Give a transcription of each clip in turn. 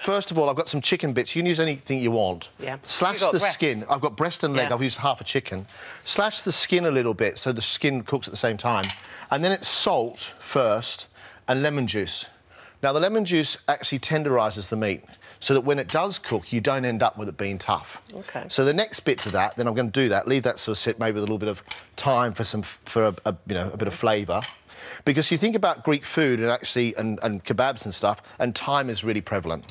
First of all, I've got some chicken bits. You can use anything you want. Yeah. Slash the breast. skin. I've got breast and leg. Yeah. I've used half a chicken. Slash the skin a little bit so the skin cooks at the same time. And then it's salt first and lemon juice. Now, the lemon juice actually tenderises the meat so that when it does cook, you don't end up with it being tough. Okay. So the next bit to that, then I'm going to do that. Leave that sort of sit maybe with a little bit of time for some for a, a you know a bit of flavour, because you think about Greek food and actually and, and kebabs and stuff, and time is really prevalent.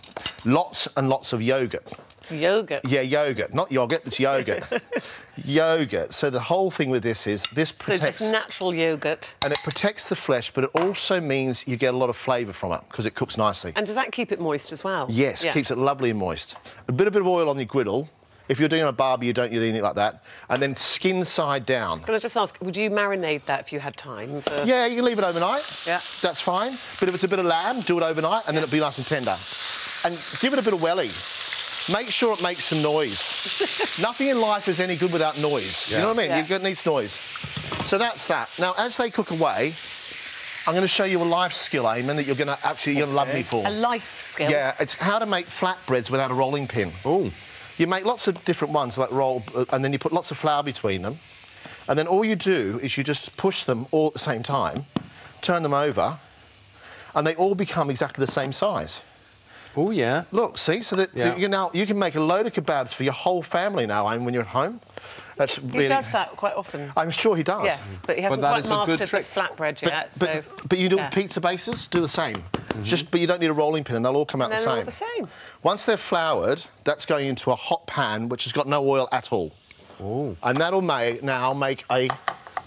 Lots and lots of yogurt. Yogurt. Yeah, yogurt, not yogurt, it's yogurt. yogurt. So the whole thing with this is this protects... So just natural yogurt. and it protects the flesh, but it also means you get a lot of flavour from it because it cooks nicely. And does that keep it moist as well? Yes, Yeah. keeps it lovely and moist. A bit, a bit of oil on your griddle. If you're doing a barbie, you don't need anything like that. And then skin side down. Could I just ask, would you marinate that if you had time? For... Yeah, you can leave it overnight. Yeah. That's fine. But if it's a bit of lamb, do it overnight and then it'll be nice and tender. And give it a bit of welly. Make sure it makes some noise. Nothing in life is any good without noise. You know what I mean? Yeah. It needs noise. So that's that. Now, as they cook away, I'm going to show you a life skill, Eamonn, that you're going to actually you're going to love me for. A life skill. Yeah, it's how to make flatbreads without a rolling pin. Oh. You make lots of different ones, like roll, uh, and then you put lots of flour between them. And then all you do is you just push them all at the same time, turn them over, and they all become exactly the same size. Oh, yeah. Look, see, so that Yeah. you now you can make a load of kebabs for your whole family now, Aim, when you're at home. That's He really. does that quite often. I'm sure he does. Yes, but he hasn't that quite is a good mastered the trick. flatbread But, yet. but, so, but you do yeah. pizza bases, do the same. Just, but you don't need a rolling pin, and they'll all come out And the they're same. all the same. Once they're floured, that's going into a hot pan which has got no oil at all. Oh. And that'll make, now make a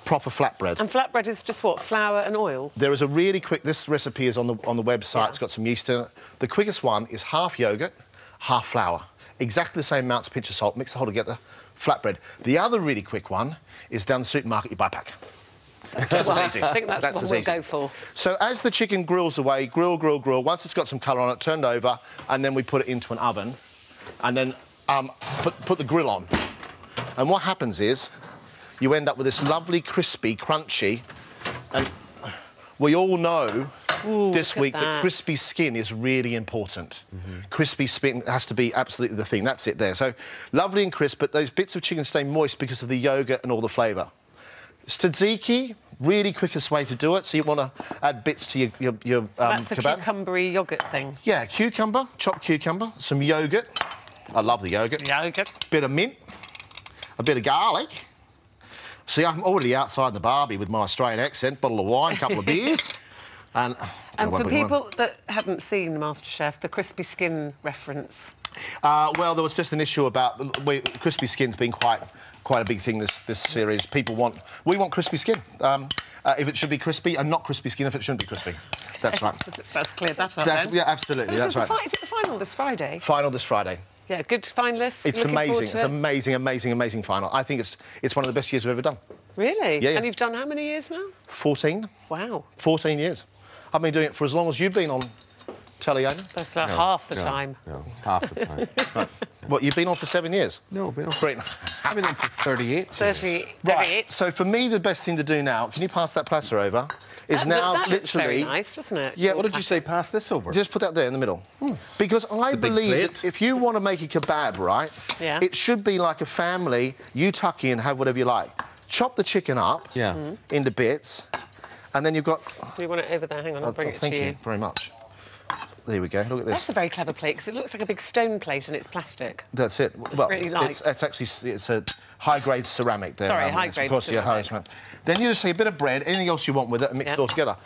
proper flatbread. And flatbread is just what? Flour and oil? There is a really quick. This recipe is on the on the website. Yeah. It's got some yeast in it. The quickest one is half yogurt, half flour. Exactly the same amounts, pinch of salt. Mix the whole together. To get the flatbread. The other really quick one is down the supermarket. You buy a pack. That's as easy. I think that's, what as we'll easy. go for. So as the chicken grills away, grill, grill, grill. Once it's got some colour on it, turned over, and then we put it into an oven, and then um, put put the grill on. And what happens is, you end up with this lovely, crispy, crunchy, and we all know this week that that. crispy skin is really important. Crispy skin has to be absolutely the thing. That's it there. So lovely and crisp, but those bits of chicken stay moist because of the yogurt and all the flavour. Tzatziki, really quickest way to do it. So you want to add bits to your, your, your um, That's the kebab. cucumbery yogurt thing. Yeah, cucumber, chopped cucumber, some yogurt. I love the yogurt. Yogurt. Bit of mint, a bit of garlic. See, I'm already outside the barbie with my Australian accent, bottle of wine, couple of beers, and. And for people that haven't seen MasterChef, the crispy skin reference. Uh, well, there was just an issue about we, crispy skin's been quite quite a big thing this this series. People want we want crispy skin. Um, uh, if it should be crispy, and not crispy skin if it shouldn't be crispy. That's right. That's cleared that up That's, then. yeah, absolutely. That's is right. is it the final this Friday? Final this Friday. Yeah, good finalists. It's amazing. It's it. amazing, amazing, amazing final. I think it's it's one of the best years we've ever done. Really? Yeah, yeah. And you've done how many years now? 14, Wow. 14 years. I've been doing it for as long as you've been on telly, Aidan. That's like half the No, time. No, it's half the time. What, you've been on for seven years? no, been on, Great. I've been on for 38. 30, Right. 38. So for me, the best thing to do now, can you pass that platter over? Is That- now that looks literally. very nice, doesn't it? Yeah, What did you say? Pass this over. Just put that there in the middle. Hmm. Because I believe that if you want to make a kebab, right, Yeah. it should be like a family. You tuck in, and have whatever you like. Chop the chicken up Yeah. Into bits, and then you've got. Do you want it over there? Hang on, I'll Oh, bring oh, it thank to you. Thank you. very much. There we go. Look at this. That's a very clever plate because it looks like a big stone plate and it's plastic. That's it. well, really light. it's, it's actually it's a high-grade ceramic there. Sorry, high-grade Of course, yeah, high ceramic. ceramic. Then you just take a bit of bread, anything else you want with it, and mix Yeah. it all together.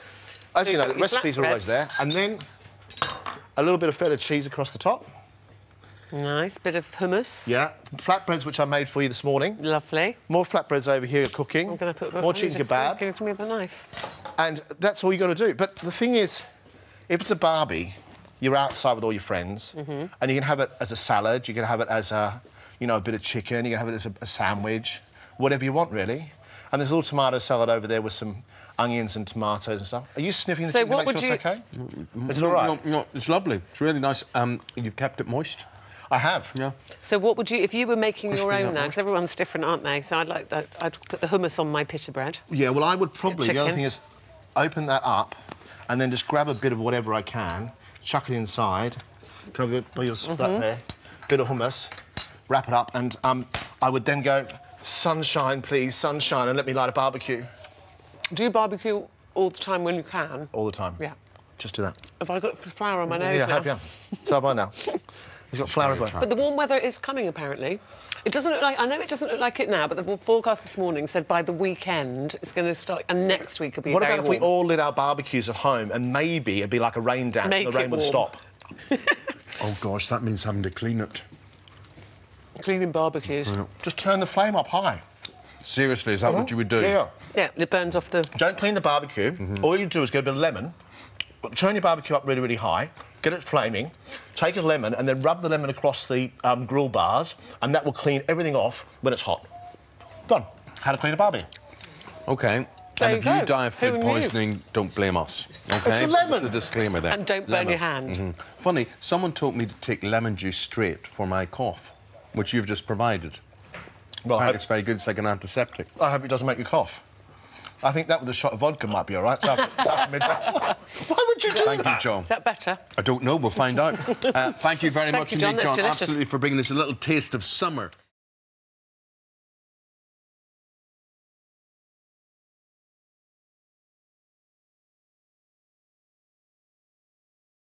As So you know, the recipes are always there, and then a little bit of feta cheese across the top. Nice bit of hummus. Yeah, flatbreads which I made for you this morning. Lovely. More flatbreads over here cooking. I'm going to put more let me chicken just- kebab, Give me with a knife. and that's all you got to do. But the thing is, if it's a barbie, you're outside with all your friends, Mm-hmm. and you can have it as a salad. You can have it as a, you know, a bit of chicken. You can have it as a, a sandwich, whatever you want really. And there's a little tomato salad over there with some onions and tomatoes and stuff. Are you sniffing the So chicken to what make would sure it's you- okay? Mm, mm, is it all mm, right? No, no, it's lovely. It's really nice. Um, you've kept it moist. I have. Yeah. So what would you, if you were making your own now, because everyone's different, aren't they? So I'd like that, I'd put the hummus on my pita bread. Yeah, well, I would probably. The other thing is, open that up, and then just grab a bit of whatever I can, chuck it inside, cover it by your that there, bit of hummus, wrap it up, and um, I would then go, sunshine, please, sunshine, and let me light a barbecue Do you barbecue all the time when you can? all the time. Yeah. Just do that. Have I got flour on my nose yeah, now? have you? So have I now. You've got flour everywhere. But the warm weather is coming, apparently. It doesn't look like, I know it doesn't look like it now, but the forecast this morning said by the weekend it's going to start, and next week will be What very about if we all lit our barbecues at home and maybe it'd be like a rain dance Make and the rain would stop? Oh gosh, that means having to clean it. Cleaning barbecues. Just turn the flame up high. Seriously, is that what uh-huh. you would do? Yeah. Yeah, it burns off the... Don't clean the barbecue. Mm-hmm. All you do is get a bit of lemon, turn your barbecue up really, really high, get it flaming, take a lemon, and then rub the lemon across the um, grill bars, and that will clean everything off when it's hot. Done. How to clean a barbie. Okay. There and if you you die of Who food knew? poisoning, don't blame us. Okay? It's a lemon. Just a disclaimer there. And don't burn Lemon. your hand. Mhm. Funny, someone told me to take lemon juice straight for my cough, which you've just provided. Well, I hope, it's very good. It's like an antiseptic. I hope it doesn't make you cough. I think that with a shot of vodka might be all right. So after- after Why would you do Thank you, that? John. Is that better? I don't know. We'll find out. Uh, thank you very Thank much you, John. indeed, That's John. Absolutely for bringing us a little taste of summer.